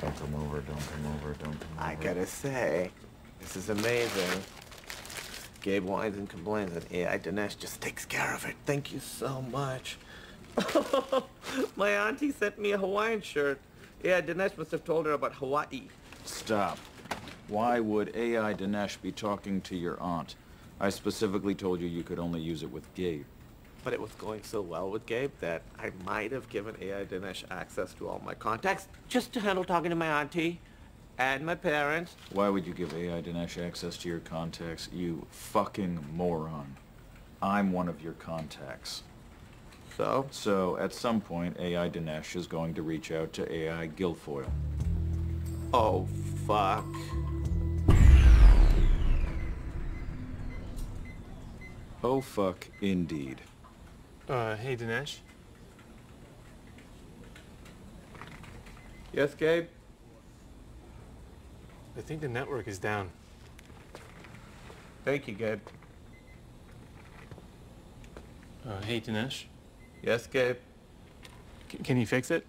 Don't come over, don't come over, don't come over. I gotta say, this is amazing. Gabe whines and complains, and AI Dinesh just takes care of it. Thank you so much. My auntie sent me a Hawaiian shirt. AI Dinesh must have told her about Hawaii. Stop. Why would AI Dinesh be talking to your aunt? I specifically told you you could only use it with Gabe. But it was going so well with Gabe that I might have given AI Dinesh access to all my contacts just to handle talking to my auntie and my parents. Why would you give AI Dinesh access to your contacts, you fucking moron? I'm one of your contacts. So? So, at some point, AI Dinesh is going to reach out to AI Gilfoyle. Oh, fuck. Oh fuck, indeed. Uh, hey, Dinesh. Yes, Gabe? I think the network is down. Thank you, Gabe. Uh, hey, Dinesh. Yes, Gabe? C can you fix it?